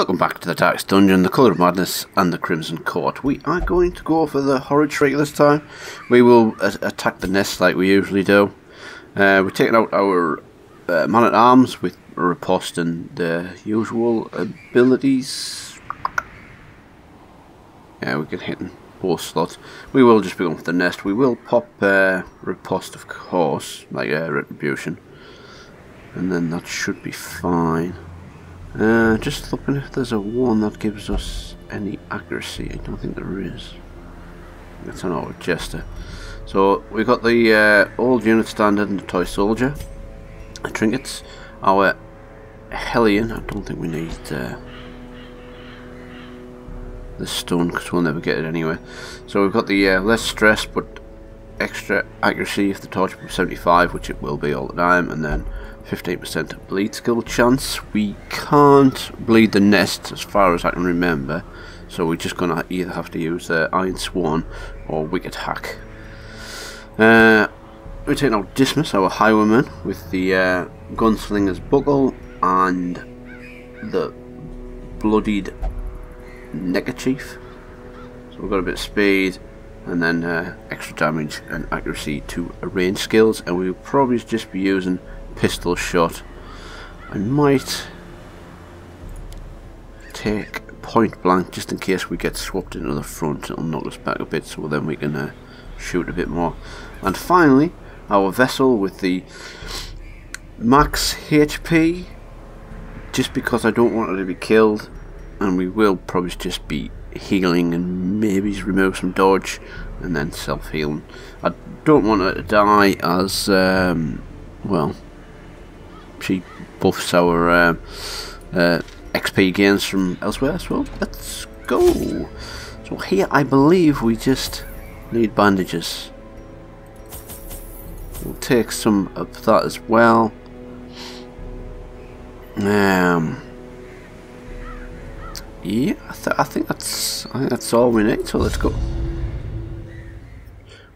Welcome back to the Darkest Dungeon, the Colour of Madness and the Crimson Court. We are going to go for the Horrid Shrieker this time. We will attack the nest like we usually do. Uh, we're taking out our uh, man-at-arms with riposte and the usual abilities. Yeah, we can hit both slots. We will just be going for the nest. We will pop uh, riposte, of course, like uh, retribution. And then that should be fine. Uh, just looking if there's a one that gives us any accuracy. I don't think there is. That's an old jester. So we've got the uh, old unit standard and the toy soldier. The trinkets. Our Hellion. I don't think we need uh, the stone because we'll never get it anyway. So we've got the uh, less stress but extra accuracy if the torch is 75, which it will be all the time, and then 15% bleed skill chance. We can't bleed the nest as far as I can remember, so we're just going to either have to use the Iron Swan or Wicked Hack. Uh, we take now Dismas, our highwayman, with the uh, Gunslinger's Buckle and the Bloodied Neckerchief. So we've got a bit of speed and then uh, extra damage and accuracy to range skills, and we'll probably just be using pistol shot. I might take point blank just in case we get swapped into the front. It'll knock us back a bit so then we can uh, shoot a bit more. And finally, our vessel with the max HP just because I don't want her to be killed and we will probably just be healing and maybe remove some dodge and then self-healing. I don't want her to die as, um, well, she buffs our uh, uh, XP gains from elsewhere as well. Let's go. So here I believe we just need bandages. We'll take some of that as well. Um. Yeah, I, th I think that's I think that's all we need. So let's go.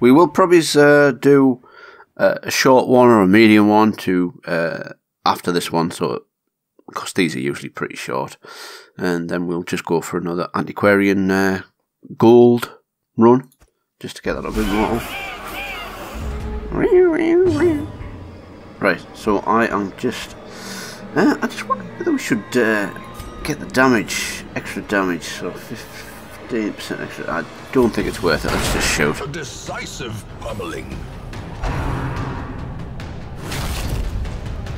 We will probably uh, do uh, a short one or a medium one to uh, after this one, so because these are usually pretty short, and then we'll just go for another antiquarian uh, gold run just to get that a bit more. Right, so I am just. Uh, I just wonder whether we should uh, get the damage, extra damage, so 15% extra. I don't think it's worth it. Let's just shoot. A decisive pummeling.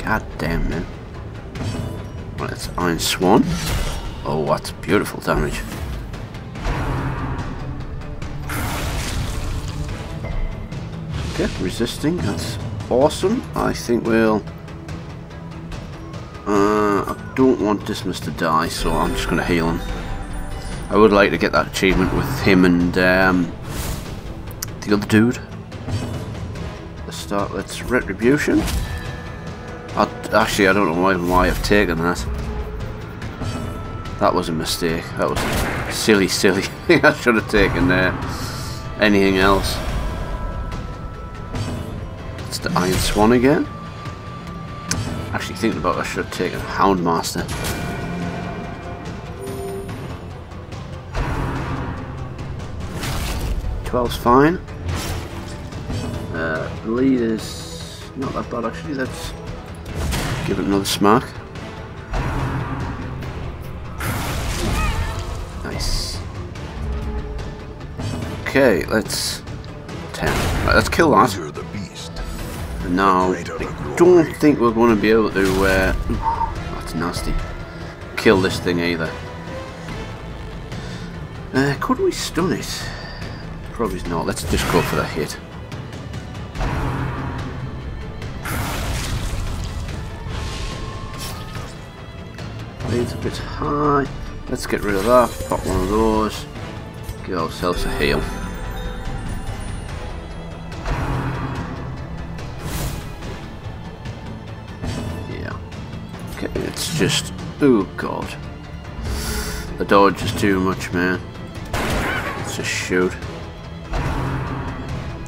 God damn, man. Well, it's Iron Swan. Oh, that's beautiful damage. Okay, resisting. That's awesome. I think we'll... Uh, don't want Dismas to die, so I'm just going to heal him. I would like to get that achievement with him and um, the other dude. Let's start. Let's Retribution. I, actually, I don't know why, why I've taken that. That was a mistake. That was silly, silly. I should have taken uh, anything else. It's the Iron Swan again. Actually, thinking about it, I should have taken Houndmaster. Twelve's fine. Uh, lead is not that bad actually. let's Give it another smack. Nice. Okay, let's... 10. Right, let's kill that. And now, don't think we're going to be able to... Uh, that's nasty. Kill this thing either. Uh, could we stun it? Probably not. Let's just go for the hit. It's a bit high. Let's get rid of that. Pop one of those. Give ourselves a heal. Just... Oh god. The dodge is too much, man. Let's just shoot.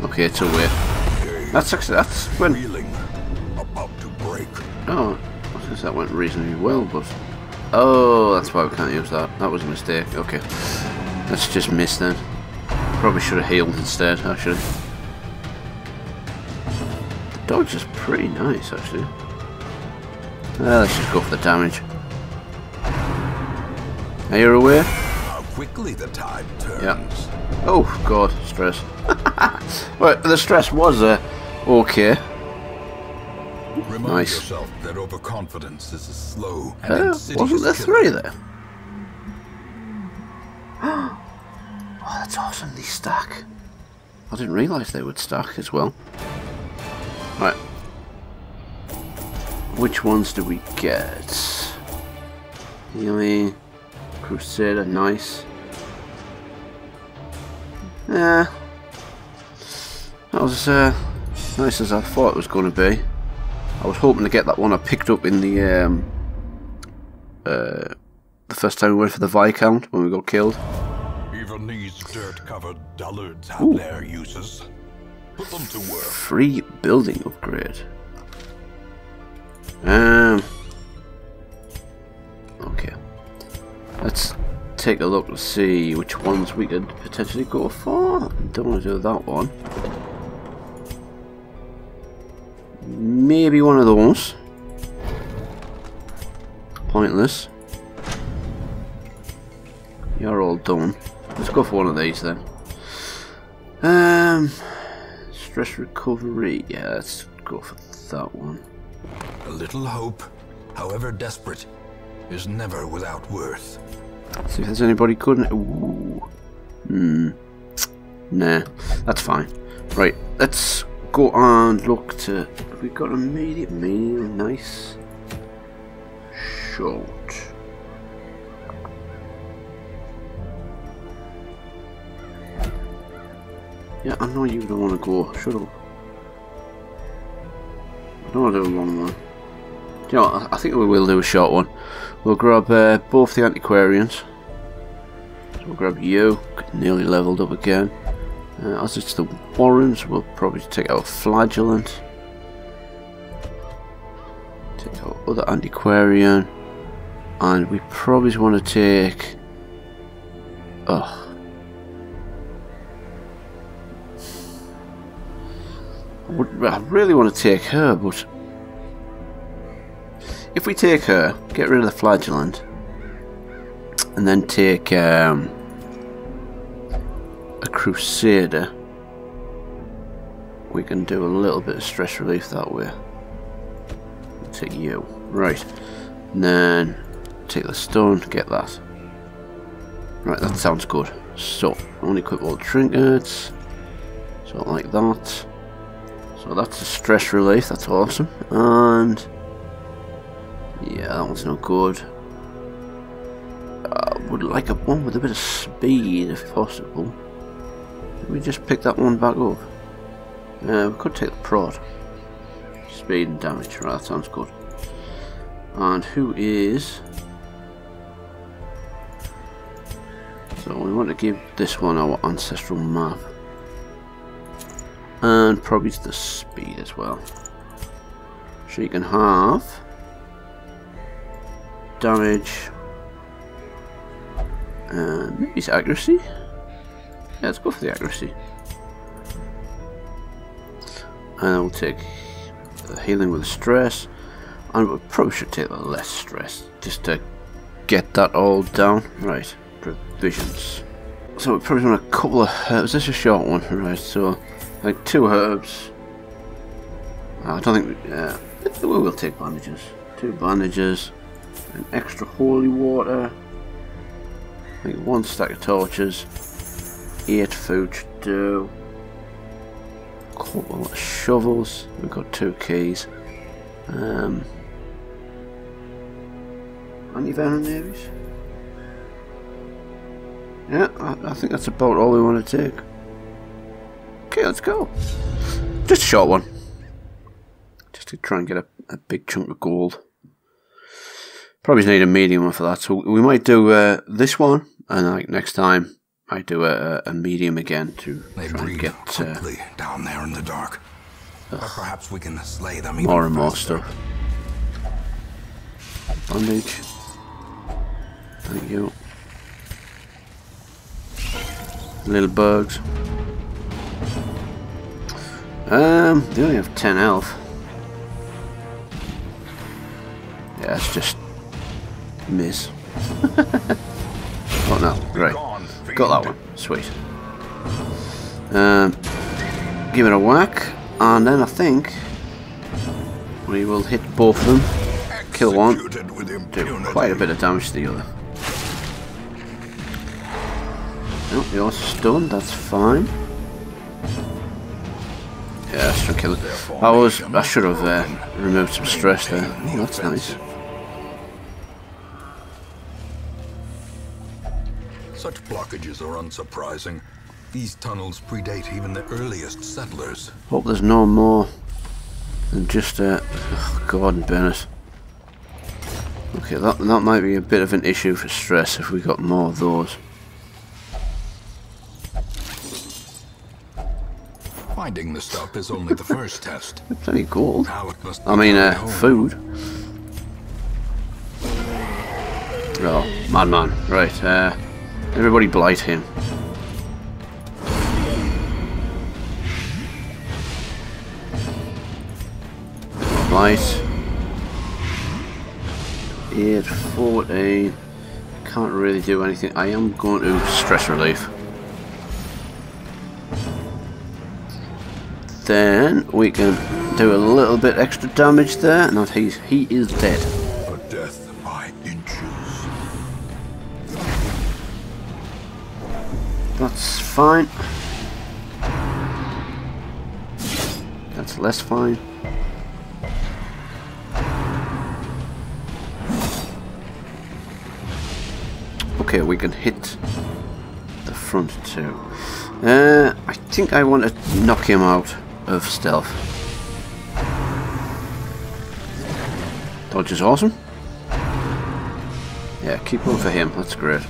Okay, it's a whip. That's actually... That's when... About to break. Oh, I guess that went reasonably well, but... Oh, that's why we can't use that. That was a mistake. Okay. Let's just miss then. Probably should have healed instead, actually. The dodge is pretty nice, actually. Uh, let's just go for the damage. Are you aware? How quickly the tide turns. Yeah. Oh, God, stress. well, the stress was uh, okay. Remind Nice. yourself that overconfidence is a slow and Uh, insidious wasn't there killer. three there? oh, that's awesome. They stack. I didn't realise they would stack as well. Right. Which ones do we get? Healy, Crusader, nice. Yeah. That was uh, nice as I thought it was going to be. I was hoping to get that one I picked up in the um, uh, the first time we went for the Viscount when we got killed. Even these dirt-covered dullards have Ooh. their uses. Put them to work. Free building upgrade. Um. Okay. Let's take a look and see which ones we could potentially go for. Don't want to do that one. Maybe one of those. Pointless. You're all done. Let's go for one of these then. Um, stress recovery. Yeah, let's go for that one. Little hope, however desperate, is never without worth. See if there's anybody. Ooh. Hmm. Nah, that's fine. Right, let's go and look to. We got medium? Medium, nice. Short. Yeah, I know you don't want to go. Shut up. I don't want to do a long one. Do you know what? I think we will do a short one. We'll grab uh, both the antiquarians. So we'll grab you, nearly leveled up again. Uh, as it's the Warrens, we'll probably take out Flagellant. Take out other antiquarian. And we probably want to take... Oh. I really want to take her, but if we take her, get rid of the flagellant, and then take um, a crusader, we can do a little bit of stress relief that way. Take you, right, and then take the stone, get that. Right, that sounds good. So, only equip all trinkets, so like that. So that's a stress relief, that's awesome. And yeah, that one's not good. I would like a one with a bit of speed if possible. Can we just pick that one back up? Uh, we could take the prod. Speed and damage, right, that sounds good. And who is... So we want to give this one our ancestral map. And probably the speed as well. So you can have damage and maybe it's accuracy. Yeah, let's go for the accuracy. And we'll take the healing with stress, and we probably should take the less stress just to get that all down. Right, provisions. So we probably want a couple of herbs. This is a short one, right? So like two herbs. I don't think we, uh, we will take bandages. Two bandages, an extra holy water, I think one stack of torches, eight food should do, a couple of shovels, we've got two keys, um, any venom navies? Yeah, I, I think that's about all we want to take. Okay, let's go. Just a short one. Just to try and get a, a big chunk of gold. Probably need a medium one for that. So we might do uh, this one, and like next time, I do a, a medium again to They try and get uh, down there in the dark. But perhaps we can slay them more and more stuff. Bandage. Thank you. Little bugs. Um, they only have 10 health. Yeah, it's just miss. oh no, great. Got that one. Sweet. Um, give it a whack, and then I think we will hit both of them. Kill one, do quite a bit of damage to the other. No, you're stunned, that's fine. Yeah, that's kill it. I was, I should have uh, removed some stress there. Oh, that's nice. Such blockages are unsurprising. These tunnels predate even the earliest settlers. Hope there's no more than just uh, oh, Gordon Bennett. Okay, that that might be a bit of an issue for stress if we got more of those. Finding the stuff is only the first test. Plenty gold. Now it must I mean, uh, food. Oh, madman. Right, uh, everybody blight him. Blight. 8, 14. Can't really do anything. I am going to stress relief. Then we can do a little bit extra damage there, and he's he is dead. That's fine. That's less fine. Okay, we can hit the front too. Uh, I think I want to knock him out of stealth. Dodge is awesome. Yeah, keep one for him. That's great.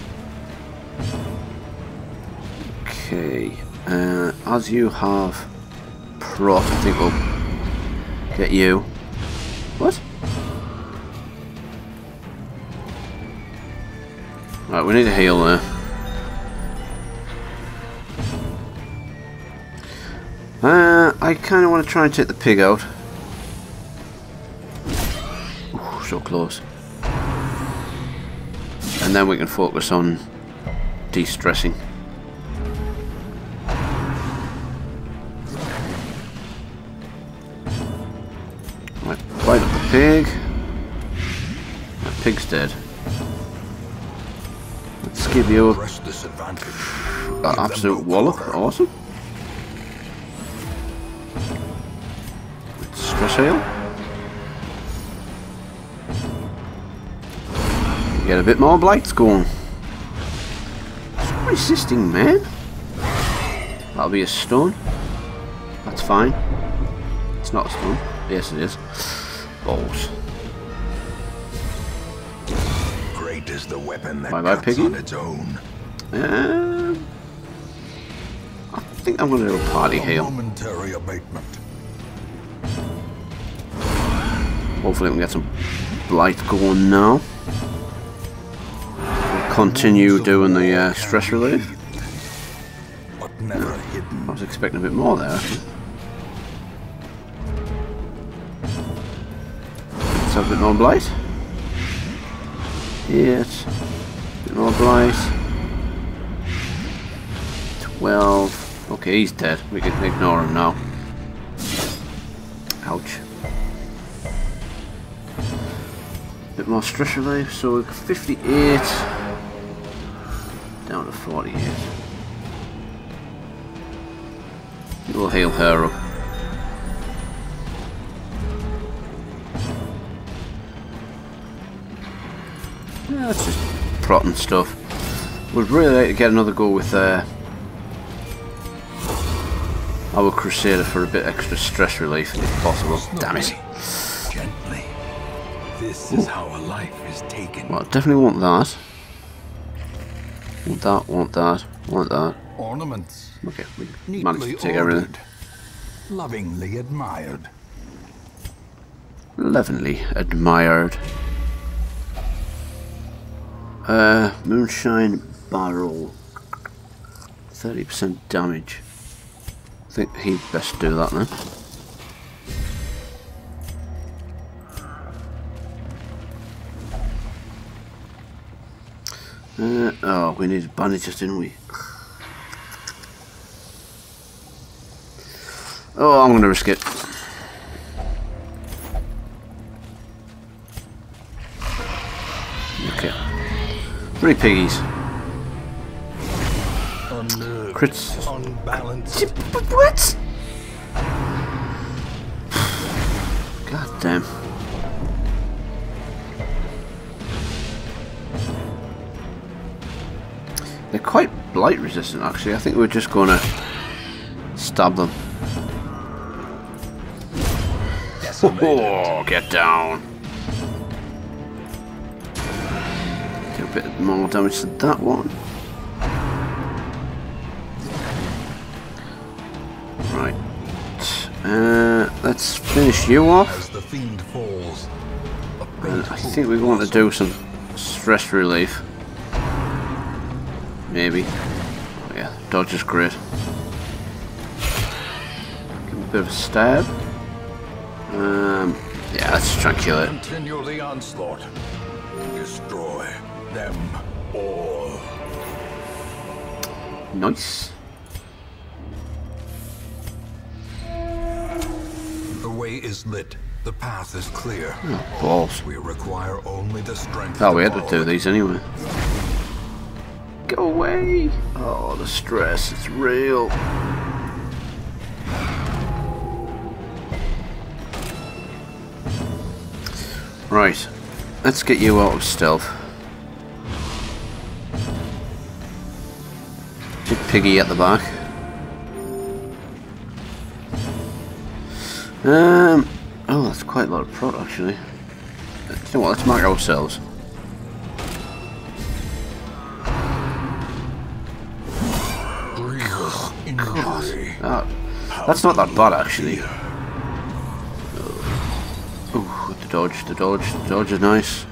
Okay, uh, as you have prot, I think we'll get you. What? Right, we need a heal there. Uh, I kind of want to try and take the pig out. Ooh, so close. And then we can focus on de-stressing. Pig. The pig's dead. Let's give you a Press disadvantage. Give them absolute wallop. Awesome. Stress heal. Get a bit more blights going. Stop resisting, man. That'll be a stone. That's fine. It's not a stun. Yes, it is. Balls. Great is the weapon that Bye-bye, cuts piggy. on its own. Um, I think I'm going to do a party A heal. momentary abatement. Hopefully we can get some blight going now. We'll continue doing the uh, stress relief. But never I was expecting a bit more there. A bit more blight. Yes. more blight. 12. Okay, he's dead. We can ignore him now. Ouch. Bit more stress relief, so we've got 58 down to 48. We'll heal her up. That's just plotting stuff. Would really like to get another go with uh, our Crusader for a bit extra stress relief if possible. Damn it. Gently. This is how a life is taken. Well, I definitely want that. Want that, want that, want that. Ornaments. Okay, we managed to take everything. Lovingly admired. Lovingly admired. Uh, moonshine barrel. 30% damage. I think he'd best do that then. Uh, oh, we need bandages, didn't we? Oh, I'm going to risk it. Three piggies. Unnerved, Crits. unbalanced. What? God damn. They're quite blight resistant actually. I think we're just gonna stab them. Oh, get down. Bit more damage to that one. Right. Uh, let's finish you off. As the fiend falls, a And I think we want to do some stress relief. Maybe. Oh yeah, dodge is great. Give him a bit of a stab. Um, yeah, let's try and kill it. Continue the onslaught. Them all. Nice. The way is lit. The path is clear. Oh, balls. We require only the strength. Oh, we had to do these anyway. Go away! Oh, the stress, it's real. Right, let's get you out of stealth. Big piggy at the back. Um, oh, that's quite a lot of prot actually. You know what, let's mark ourselves. Ah, that's not that bad actually. Ooh, the dodge, the dodge, the dodge is nice.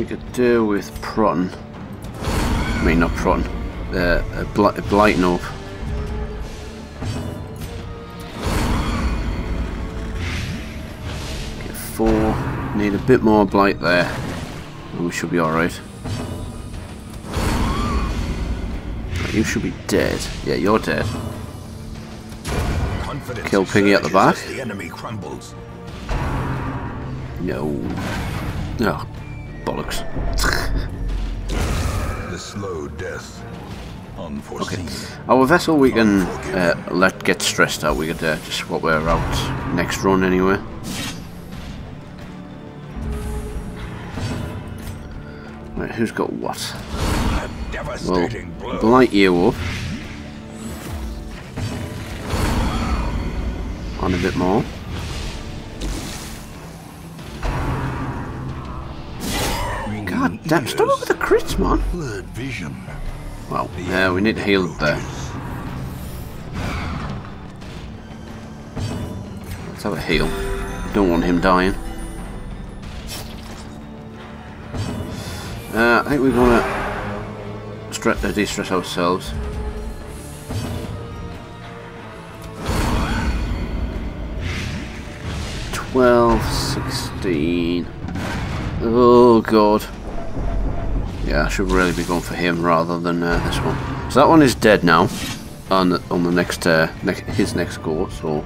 We could do with Proton. I mean, not Proton. Uh, a, bl a Blighting Orb. Get four. Need a bit more Blight there. And we should be alright. You should be dead. Yeah, you're dead. Confidence Kill Piggy at the back. The enemy crumbles. No. Oh, bollocks. The slow death. Unforeseen. Our vessel we can uh, let get stressed out. We could uh, just swap her out next run anyway. Right, who's got what? Well, blight you up. On a bit more. Damn, stop it with the crits, man. Vision. Well, yeah, we need to heal there. Let's have a heal. Don't want him dying. Uh, I think we're gonna stre- uh, de-stress ourselves. Twelve, sixteen. Oh god. Yeah, I should really be going for him rather than uh, this one. So that one is dead now. On the, on the next, uh, ne his next go. So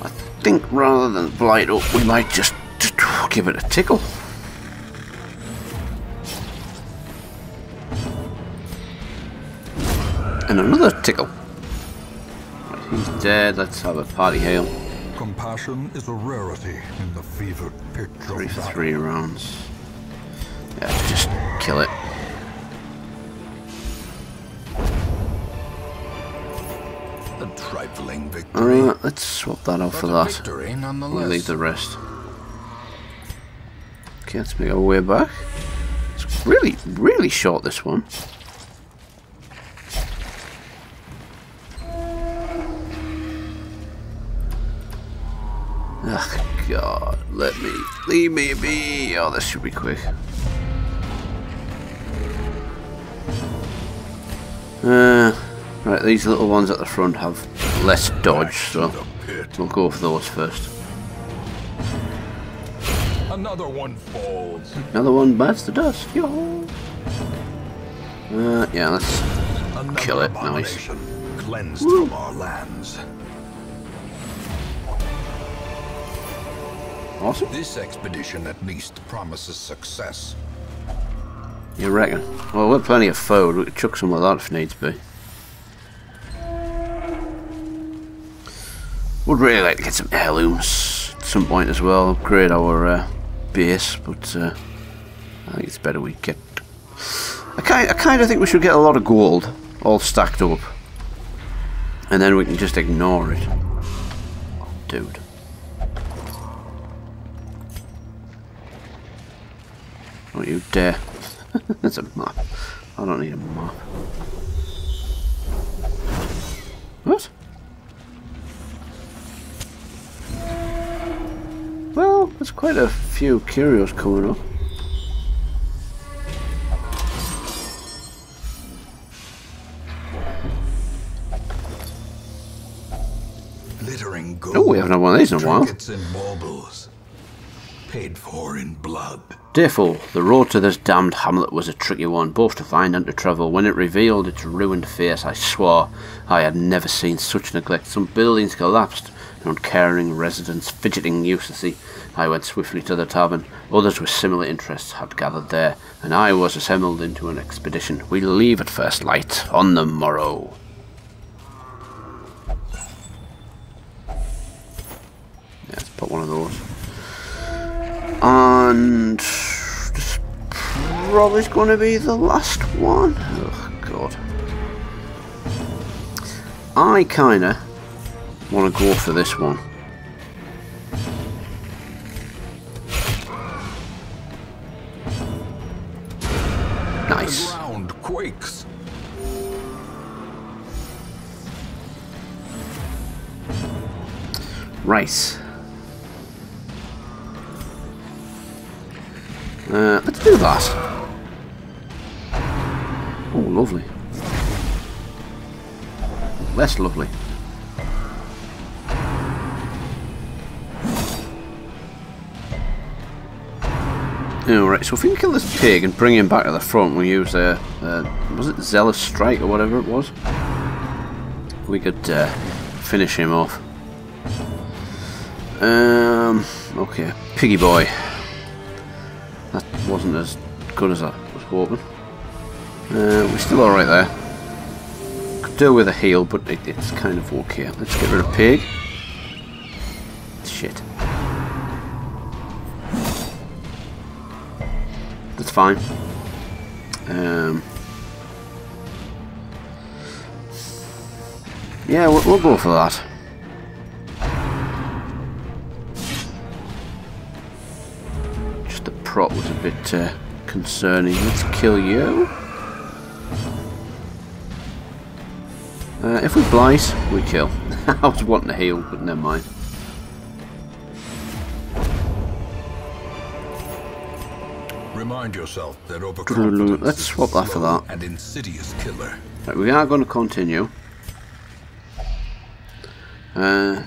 I think rather than blight up, we might just, just give it a tickle. And another tickle. Right, he's dead. Let's have a party hail. Compassion is a rarity in the fevered pitch Three three rounds. Yeah, just kill it. A trifling victory. Alright, let's swap that out for that. We'll leave the rest. Okay, let's make our way back. It's really, really short this one. Ugh, God. Let me. Leave me be. Oh, this should be quick. Uh, right, these little ones at the front have less dodge, so we'll go for those first. Another one falls. Another one bites the dust. Yo. Uh, yeah, let's Another Kill it, nice. Cleansed from our lands. awesome. This expedition at least promises success. You reckon? Well, we've plenty of food. We could chuck some of that if needs be. Would really like to get some heirlooms at some point as well. Upgrade our uh, base, but uh, I think it's better we get. I kind, I kind of think we should get a lot of gold all stacked up, and then we can just ignore it. Dude. Don't you dare. That's a mop. I don't need a mop. What? Well, there's quite a few curios coming up. Glittering gold. Oh, we haven't had one of these in a while. Paid for in blood. Deerful, the road to this damned hamlet was a tricky one, both to find and to travel. When it revealed its ruined face, I swore I had never seen such neglect. Some buildings collapsed, and uncaring residents fidgeting uselessly. I went swiftly to the tavern. Others with similar interests had gathered there, and I was assembled into an expedition. We leave at first light on the morrow. Yeah, let's put one of those. And this probably going to be the last one. Oh god. I kinda want to go for this one. Nice. ground quakes. Right. Do that. Oh, lovely. Less lovely. Alright, so if we can kill this pig and bring him back to the front, we use a, uh, was it Zealous Strike or whatever it was? We could uh, finish him off. Um, okay, Piggy Boy. Good as I was hoping. Uh, we're still alright there. Could do with a heal, but it, it's kind of okay. Let's get rid of Pig. Shit. That's fine. Um, yeah, we'll, we'll go for that. Just the prop was a bit uh, concerning. Let's kill you. Uh, if we blight, we kill. I was wanting to heal, but never mind. Remind yourself that overconfidence Let's swap that for that. And insidious killer. Right, we are going to continue. Uh,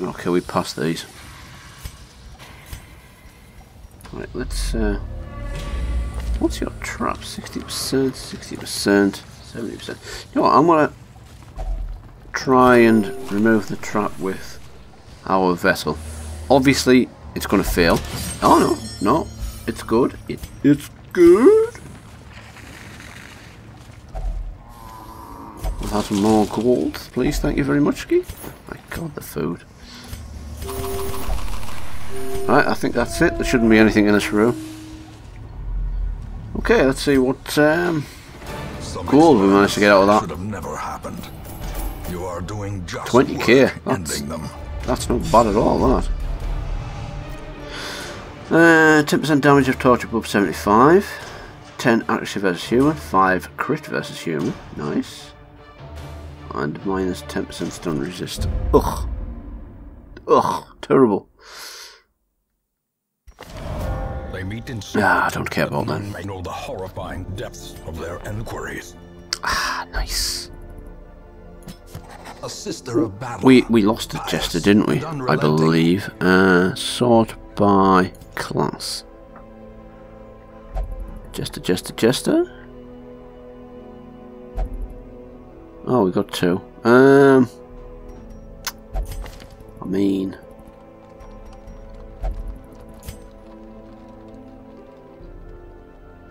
okay, we passed these. Right, let's. Uh, what's your trap? Sixty percent, sixty percent, seventy percent. You know what? I'm gonna try and remove the trap with our vessel. Obviously, it's going to fail. Oh no, no, it's good. It, it's good. We'll have some more gold, please. Thank you very much, Ski. My god, the food. Right, I think that's it. There shouldn't be anything in this room. Okay, let's see what um, Gold we managed to get out of that. Never happened. You are doing just 20k, that's-. That's not bad at all, that. Uh, 10% damage of torch above 75. 10 accuracy versus human. 5 crit versus human. Nice. And minus 10% stun resist. Ugh. Ugh. Terrible. Meet in Ah, I don't care about them. may know the horrifying depths of their enquiries. Ah, nice. A sister of battle. We we lost a jester, didn't we? I believe. Uh, sort by class. Jester, jester, jester. Oh, we got two. Um, I mean,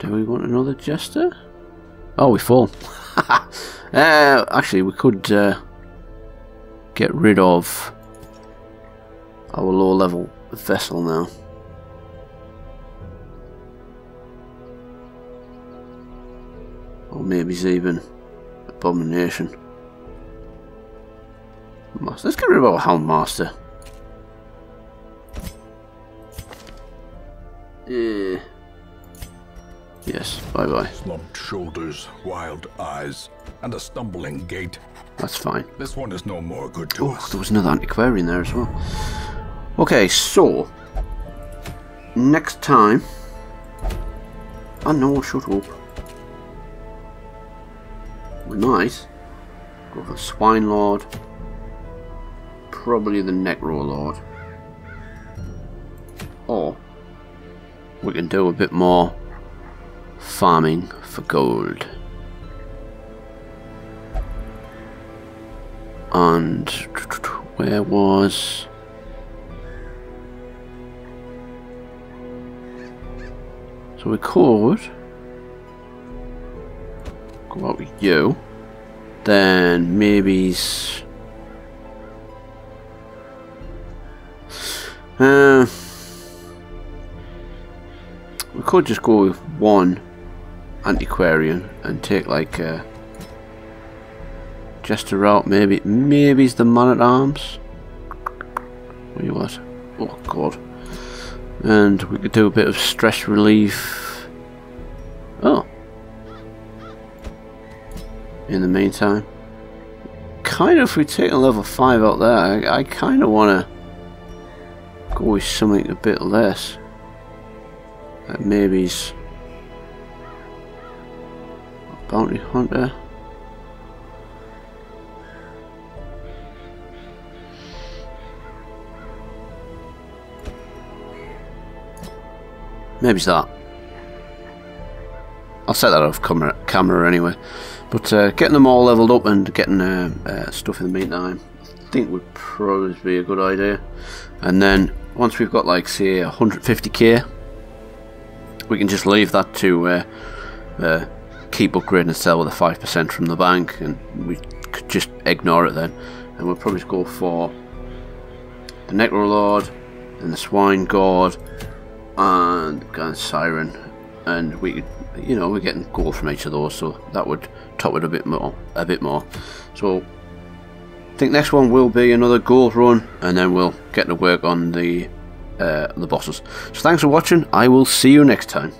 do we want another jester? Oh, we fall. uh, actually, we could. Uh, get rid of our low level vessel now. Or maybe even Abomination. Let's get rid of our Hound Master. Eh. Yes, bye bye. Slumped shoulders, wild eyes, and a stumbling gait. That's fine. This one is no more good to Oh, us. there was another antiquarian there as well. Okay, so next time. Oh no, shut up. We might go for Swine Lord. Probably the Necro Lord. Or we can do a bit more farming for gold. And where was so we could go out with you. Then maybe uh, we could just go with one antiquarian and take like uh, just a route, maybe. Maybe it's the man at arms. What? Oh god. And we could do a bit of stress relief. Oh. In the meantime, kind of if we take a level five out there, I, I kind of want to go with something a bit less. Like maybe a bounty hunter. Maybe it's that. I'll set that off camera, camera anyway. But uh, getting them all leveled up and getting uh, uh, stuff in the meantime, I think would probably be a good idea. And then once we've got like say 150k, we can just leave that to uh, uh, keep upgrading and sell with a five percent from the bank, and we could just ignore it then. And we'll probably go for the Necro Lord and the Swine God and Gun Siren, and we you know, we're getting gold from each of those, so that would top it a bit more, a bit more. So, I think next one will be another gold run, and then we'll get to work on the uh, the bosses. So, thanks for watching. I will see you next time.